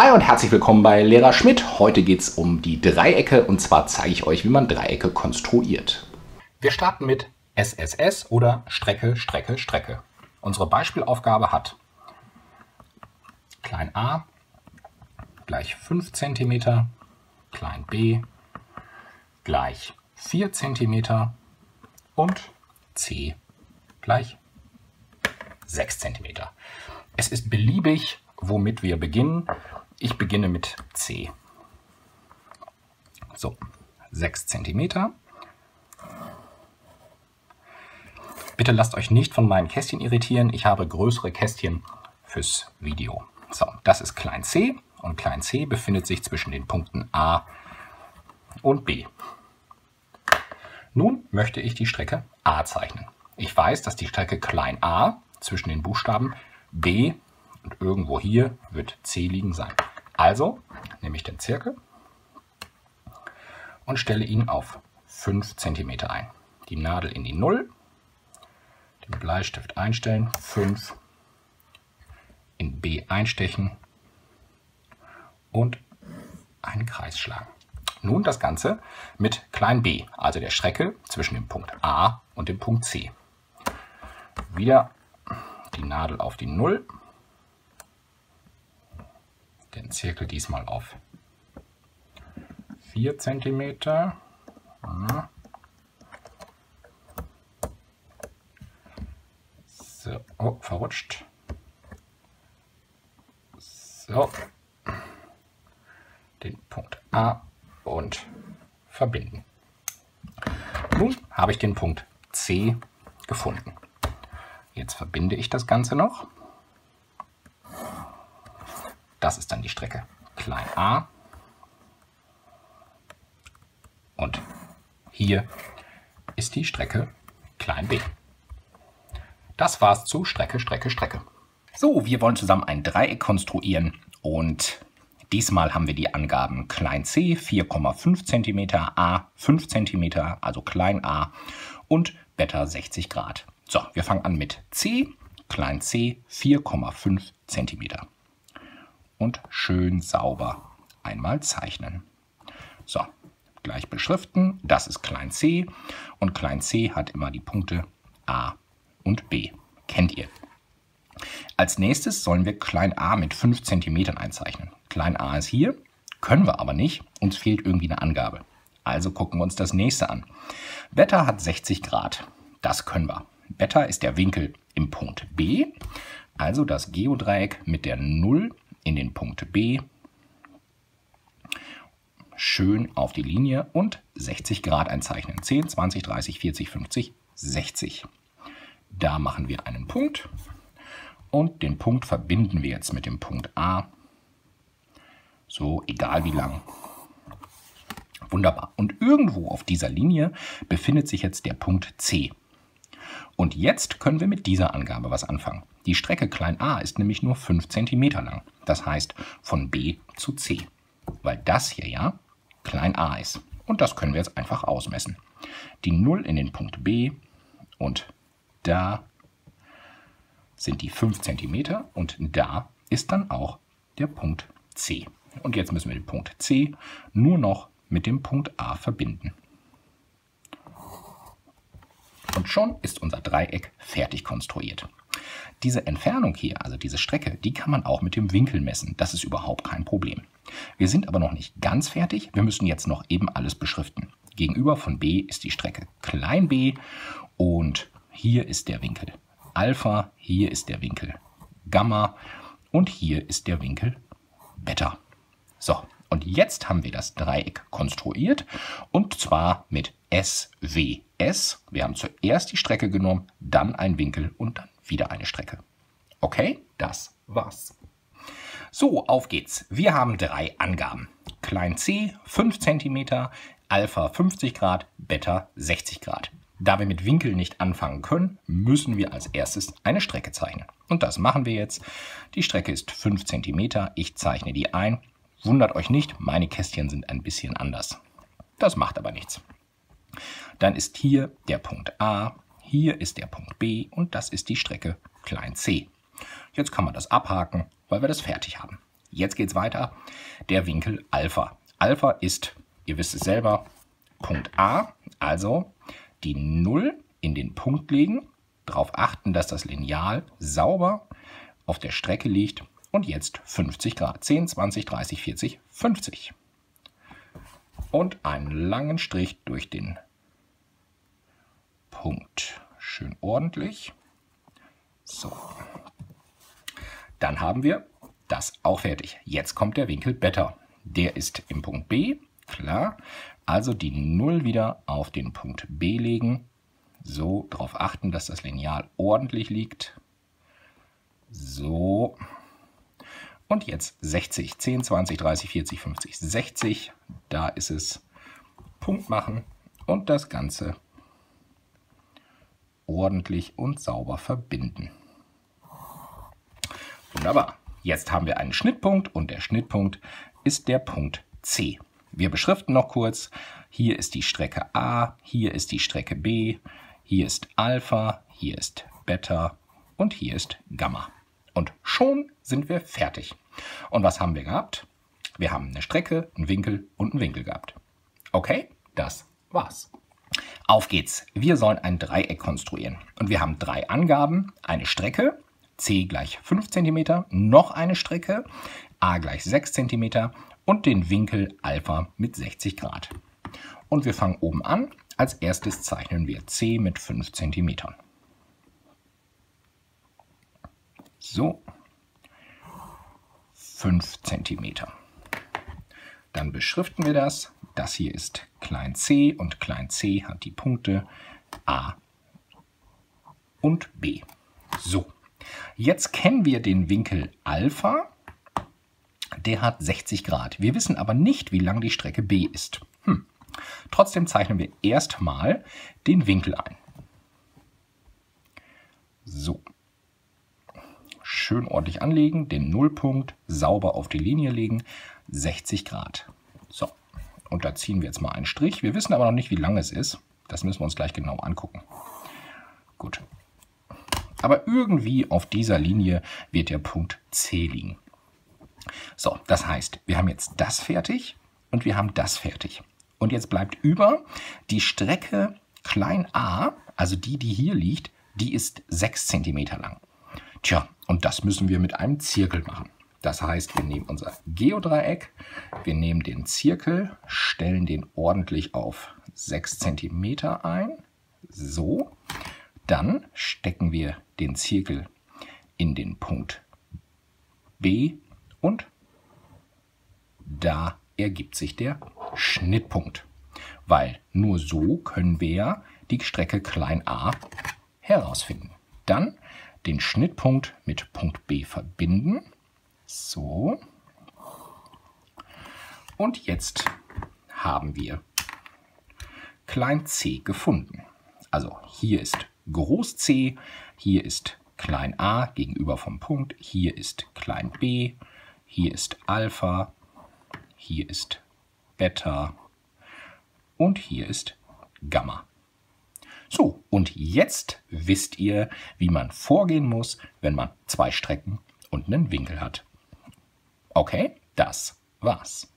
Hi und herzlich willkommen bei Lehrer Schmidt. Heute geht es um die Dreiecke und zwar zeige ich euch, wie man Dreiecke konstruiert. Wir starten mit SSS oder Strecke, Strecke, Strecke. Unsere Beispielaufgabe hat klein a gleich 5 cm, klein b gleich 4 cm und c gleich 6 cm. Es ist beliebig, womit wir beginnen. Ich beginne mit C. So, 6 cm. Bitte lasst euch nicht von meinen Kästchen irritieren. Ich habe größere Kästchen fürs Video. So, das ist klein c und klein c befindet sich zwischen den Punkten A und B. Nun möchte ich die Strecke A zeichnen. Ich weiß, dass die Strecke klein a zwischen den Buchstaben B und irgendwo hier wird C liegen sein. Also nehme ich den Zirkel und stelle ihn auf 5 cm ein. Die Nadel in die 0, den Bleistift einstellen, 5 in B einstechen und einen Kreis schlagen. Nun das Ganze mit klein b, also der Strecke zwischen dem Punkt A und dem Punkt C. Wieder die Nadel auf die 0, den Zirkel diesmal auf 4 cm. So, oh, verrutscht. So, den Punkt A und verbinden. Nun habe ich den Punkt C gefunden. Jetzt verbinde ich das Ganze noch. Das ist dann die Strecke klein a. Und hier ist die Strecke klein b. Das war's zu Strecke, Strecke, Strecke. So, wir wollen zusammen ein Dreieck konstruieren und diesmal haben wir die Angaben klein c 4,5 cm, a 5 cm, also klein a und Beta 60 Grad. So, wir fangen an mit C, klein c, 4,5 cm. Und schön sauber einmal zeichnen. So, gleich beschriften. Das ist klein c und klein c hat immer die Punkte A und B. Kennt ihr. Als nächstes sollen wir klein a mit 5 cm einzeichnen. Klein a ist hier, können wir aber nicht, uns fehlt irgendwie eine Angabe. Also gucken wir uns das nächste an. Wetter hat 60 Grad, das können wir. Beta ist der Winkel im Punkt B, also das Geodreieck mit der 0 in den Punkt B schön auf die Linie und 60 Grad einzeichnen. 10, 20, 30, 40, 50, 60. Da machen wir einen Punkt und den Punkt verbinden wir jetzt mit dem Punkt A. So, egal wie lang. Wunderbar. Und irgendwo auf dieser Linie befindet sich jetzt der Punkt C. Und jetzt können wir mit dieser Angabe was anfangen. Die Strecke klein a ist nämlich nur 5 cm lang. Das heißt von B zu C. Weil das hier ja klein a ist. Und das können wir jetzt einfach ausmessen. Die 0 in den Punkt B und da sind die 5 cm und da ist dann auch der Punkt C. Und jetzt müssen wir den Punkt C nur noch mit dem Punkt A verbinden. Und schon ist unser Dreieck fertig konstruiert. Diese Entfernung hier, also diese Strecke, die kann man auch mit dem Winkel messen. Das ist überhaupt kein Problem. Wir sind aber noch nicht ganz fertig. Wir müssen jetzt noch eben alles beschriften. Gegenüber von b ist die Strecke klein b und hier ist der Winkel Alpha, hier ist der Winkel Gamma und hier ist der Winkel Beta. So, und jetzt haben wir das Dreieck konstruiert und zwar mit SWS. Wir haben zuerst die Strecke genommen, dann ein Winkel und dann wieder eine Strecke. Okay, das war's. So, auf geht's. Wir haben drei Angaben. Klein c 5 cm, Alpha 50 Grad, Beta 60 Grad. Da wir mit Winkel nicht anfangen können, müssen wir als erstes eine Strecke zeichnen. Und das machen wir jetzt. Die Strecke ist 5 cm. Ich zeichne die ein Wundert euch nicht, meine Kästchen sind ein bisschen anders. Das macht aber nichts. Dann ist hier der Punkt A, hier ist der Punkt B und das ist die Strecke klein c. Jetzt kann man das abhaken, weil wir das fertig haben. Jetzt geht es weiter. Der Winkel Alpha. Alpha ist, ihr wisst es selber, Punkt A, also die 0 in den Punkt legen, darauf achten, dass das Lineal sauber auf der Strecke liegt und jetzt 50 Grad. 10, 20, 30, 40, 50. Und einen langen Strich durch den Punkt. Schön ordentlich. So. Dann haben wir das auch fertig. Jetzt kommt der Winkel Beta. Der ist im Punkt B, klar. Also die 0 wieder auf den Punkt B legen. So, darauf achten, dass das Lineal ordentlich liegt. So. Und jetzt 60, 10, 20, 30, 40, 50, 60. Da ist es. Punkt machen und das Ganze ordentlich und sauber verbinden. Wunderbar. Jetzt haben wir einen Schnittpunkt und der Schnittpunkt ist der Punkt C. Wir beschriften noch kurz. Hier ist die Strecke A, hier ist die Strecke B, hier ist Alpha, hier ist Beta und hier ist Gamma. Und schon sind wir fertig. Und was haben wir gehabt? Wir haben eine Strecke, einen Winkel und einen Winkel gehabt. Okay, das war's. Auf geht's. Wir sollen ein Dreieck konstruieren. Und wir haben drei Angaben. Eine Strecke, c gleich 5 cm, noch eine Strecke, a gleich 6 cm und den Winkel Alpha mit 60 Grad. Und wir fangen oben an. Als erstes zeichnen wir c mit 5 cm. So, 5 cm. Dann beschriften wir das. Das hier ist klein c und klein c hat die Punkte a und b. So, Jetzt kennen wir den Winkel Alpha. Der hat 60 Grad. Wir wissen aber nicht, wie lang die Strecke B ist. Hm. Trotzdem zeichnen wir erstmal den Winkel ein. So. Schön ordentlich anlegen, den Nullpunkt sauber auf die Linie legen. 60 Grad. So. Und da ziehen wir jetzt mal einen Strich. Wir wissen aber noch nicht, wie lang es ist. Das müssen wir uns gleich genau angucken. Gut. Aber irgendwie auf dieser Linie wird der Punkt C liegen. So, das heißt, wir haben jetzt das fertig und wir haben das fertig. Und jetzt bleibt über die Strecke klein a, also die, die hier liegt, die ist 6 cm lang. Tja, und das müssen wir mit einem Zirkel machen. Das heißt, wir nehmen unser Geodreieck, wir nehmen den Zirkel, stellen den ordentlich auf 6 cm ein. So, dann stecken wir den Zirkel in den Punkt B und da ergibt sich der Schnittpunkt, weil nur so können wir die Strecke klein a herausfinden. Dann den Schnittpunkt mit Punkt B verbinden. So. Und jetzt haben wir klein c gefunden. Also hier ist Groß C, hier ist klein a gegenüber vom Punkt, hier ist klein b, hier ist Alpha, hier ist Beta und hier ist Gamma. So, und jetzt wisst ihr, wie man vorgehen muss, wenn man zwei Strecken und einen Winkel hat. Okay, das war's.